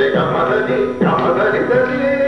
Get him